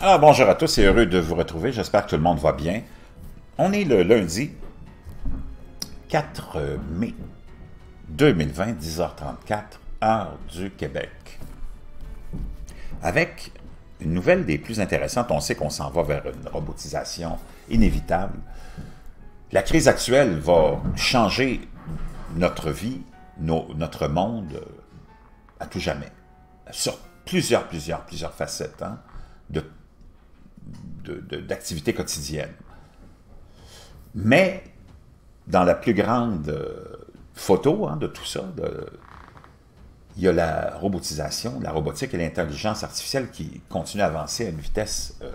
Alors bonjour à tous et heureux de vous retrouver. J'espère que tout le monde va bien. On est le lundi 4 mai 2020, 10h34, heure du Québec. Avec une nouvelle des plus intéressantes, on sait qu'on s'en va vers une robotisation inévitable. La crise actuelle va changer notre vie, notre monde à tout jamais, sur plusieurs, plusieurs, plusieurs facettes hein, d'activités quotidiennes. Mais dans la plus grande euh, photo hein, de tout ça, il y a la robotisation, la robotique et l'intelligence artificielle qui continuent à avancer à une vitesse euh,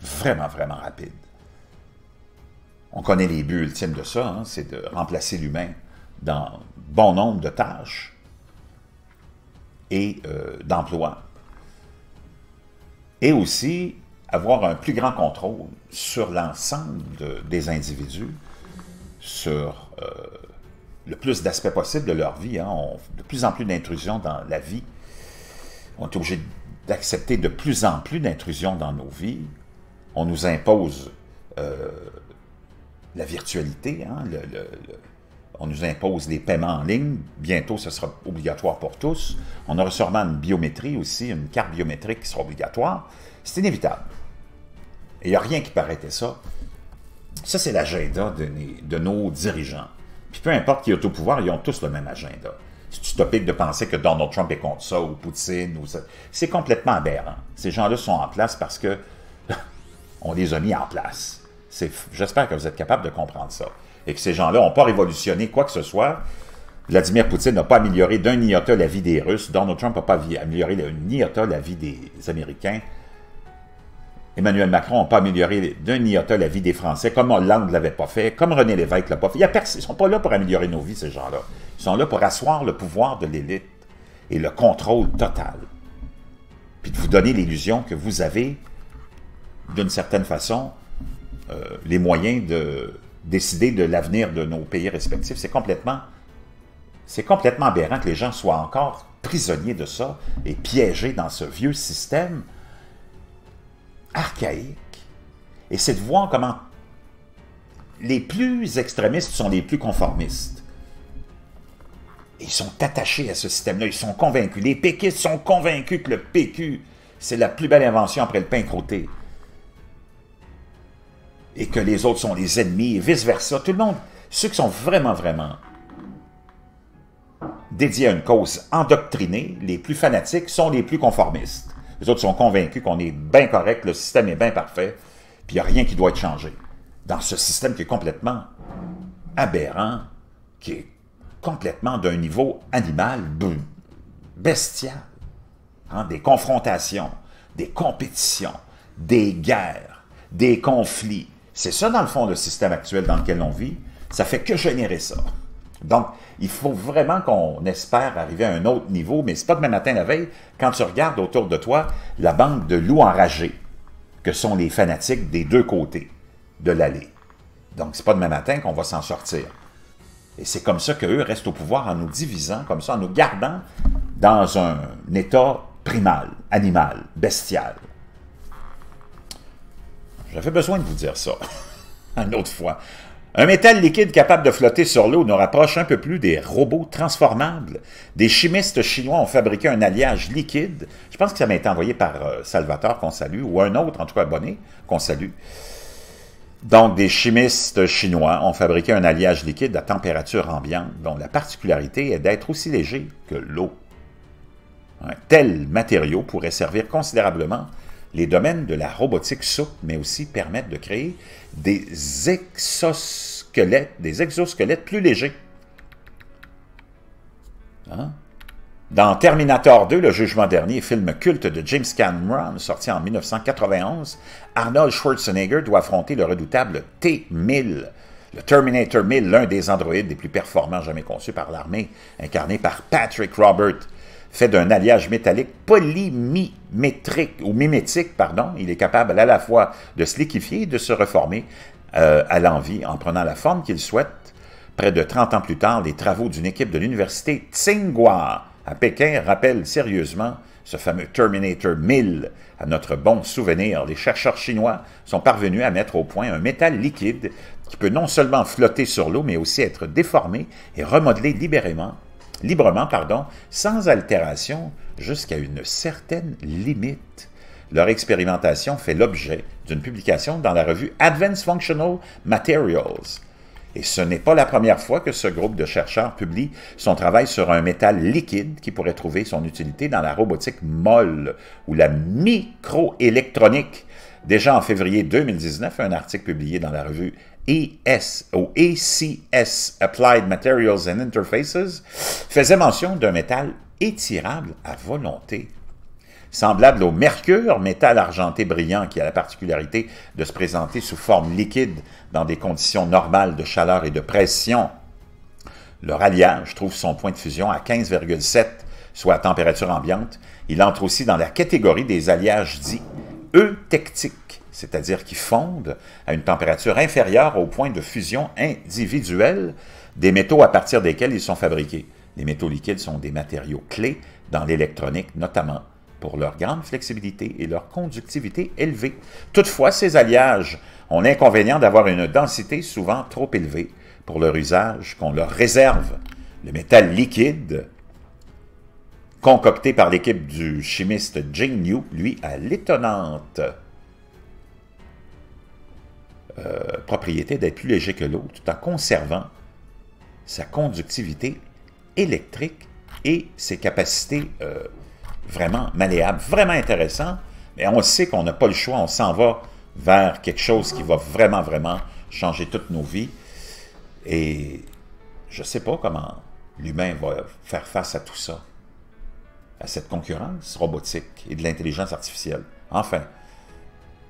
vraiment, vraiment rapide. On connaît les buts ultimes de ça, hein, c'est de remplacer l'humain dans bon nombre de tâches et euh, d'emplois. Et aussi avoir un plus grand contrôle sur l'ensemble des individus, sur euh, le plus d'aspects possibles de leur vie. Hein. On, de plus en plus d'intrusions dans la vie. On est obligé d'accepter de plus en plus d'intrusions dans nos vies. On nous impose euh, la virtualité, hein, on nous impose les paiements en ligne. Bientôt, ce sera obligatoire pour tous. On aura sûrement une biométrie aussi, une carte biométrique qui sera obligatoire. C'est inévitable. Et il n'y a rien qui paraîtait ça. Ça, c'est l'agenda de, nos dirigeants. Puis peu importe qui est au pouvoir, ils ont tous le même agenda. C'est utopique de penser que Donald Trump est contre ça, ou Poutine, ou. C'est complètement aberrant. Ces gens-là sont en place parce que on les a mis en place. J'espère que vous êtes capable de comprendre ça. Et que ces gens-là n'ont pas révolutionné quoi que ce soit. Vladimir Poutine n'a pas amélioré d'un iota la vie des Russes. Donald Trump n'a pas amélioré d'un iota la vie des Américains. Emmanuel Macron n'a pas amélioré d'un iota la vie des Français, comme Hollande ne l'avait pas fait, comme René Lévesque ne l'a pas fait. A ils ne sont pas là pour améliorer nos vies, ces gens-là. Ils sont là pour asseoir le pouvoir de l'élite et le contrôle total. Puis de vous donner l'illusion que vous avez, d'une certaine façon, euh, les moyens de décider de l'avenir de nos pays respectifs. C'est complètement, c'est complètement aberrant que les gens soient encore prisonniers de ça et piégés dans ce vieux système archaïque. Et c'est de voir comment les plus extrémistes sont les plus conformistes. ils sont attachés à ce système-là, ils sont convaincus. Les péquistes sont convaincus que le PQ, c'est la plus belle invention après le pain crotté. Et que les autres sont les ennemis, et vice-versa. Tout le monde, ceux qui sont vraiment, vraiment dédiés à une cause endoctrinée, les plus fanatiques, sont les plus conformistes. Les autres sont convaincus qu'on est bien correct, le système est bien parfait, puis il n'y a rien qui doit être changé. Dans ce système qui est complètement aberrant, qui est complètement d'un niveau animal, bestial. Hein, des confrontations, des compétitions, des guerres, des conflits. C'est ça, dans le fond, le système actuel dans lequel on vit. Ça fait que générer ça. Donc, il faut vraiment qu'on espère arriver à un autre niveau, mais c'est pas demain matin la veille. Quand tu regardes autour de toi la bande de loups enragés, que sont les fanatiques des deux côtés de l'allée. Donc, c'est pas demain matin qu'on va s'en sortir. Et c'est comme ça qu'eux restent au pouvoir en nous divisant, comme ça, en nous gardant dans un état primal, animal, bestial. J'avais besoin de vous dire ça, une autre fois. Un métal liquide capable de flotter sur l'eau nous rapproche un peu plus des robots transformables. Des chimistes chinois ont fabriqué un alliage liquide. Je pense que ça m'a été envoyé par euh, Salvatore, qu'on salue, ou un autre, en tout cas abonné, qu'on salue. Donc, des chimistes chinois ont fabriqué un alliage liquide à température ambiante dont la particularité est d'être aussi léger que l'eau. Un tel matériau pourrait servir considérablement les domaines de la robotique souple, mais aussi permettre de créer des exosquelettes, des exosquelettes plus légers. Hein? Dans Terminator 2, le jugement dernier, film culte de James Cameron, sorti en 1991, Arnold Schwarzenegger doit affronter le redoutable T-1000, le Terminator 1000, l'un des androïdes les plus performants jamais conçus par l'armée, incarné par Patrick Robert, fait d'un alliage métallique polymimétrique ou mimétique, pardon. Il est capable à la fois de se liquéfier et de se reformer euh, à l'envie en prenant la forme qu'il souhaite. Près de 30 ans plus tard, les travaux d'une équipe de l'université Tsinghua à Pékin rappellent sérieusement ce fameux Terminator 1000, à notre bon souvenir, les chercheurs chinois sont parvenus à mettre au point un métal liquide qui peut non seulement flotter sur l'eau, mais aussi être déformé et remodelé librement, librement pardon, sans altération jusqu'à une certaine limite. Leur expérimentation fait l'objet d'une publication dans la revue Advanced Functional Materials. Et ce n'est pas la première fois que ce groupe de chercheurs publie son travail sur un métal liquide qui pourrait trouver son utilité dans la robotique molle ou la microélectronique. Déjà en février 2019, un article publié dans la revue ES, ou ACS, Applied Materials and Interfaces, faisait mention d'un métal étirable à volonté. Semblable au mercure, métal argenté brillant qui a la particularité de se présenter sous forme liquide dans des conditions normales de chaleur et de pression. Le ralliage trouve son point de fusion à 15,7, soit à température ambiante. Il entre aussi dans la catégorie des alliages dits eutectiques, c'est-à-dire qui fondent à une température inférieure au point de fusion individuel des métaux à partir desquels ils sont fabriqués. Les métaux liquides sont des matériaux clés dans l'électronique, notamment pour leur grande flexibilité et leur conductivité élevée. Toutefois, ces alliages ont l'inconvénient d'avoir une densité souvent trop élevée pour leur usage qu'on leur réserve. Le métal liquide, concocté par l'équipe du chimiste Jing New, lui, a l'étonnante euh, propriété d'être plus léger que l'eau, tout en conservant sa conductivité électrique et ses capacités euh, vraiment malléable, vraiment intéressant, mais on sait qu'on n'a pas le choix, on s'en va vers quelque chose qui va vraiment, vraiment changer toutes nos vies. Et je ne sais pas comment l'humain va faire face à tout ça, à cette concurrence robotique et de l'intelligence artificielle. Enfin,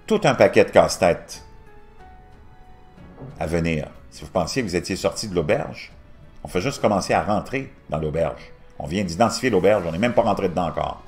tout un paquet de casse-tête à venir. Si vous pensiez que vous étiez sorti de l'auberge, on fait juste commencer à rentrer dans l'auberge. On vient d'identifier l'auberge, on n'est même pas rentré dedans encore.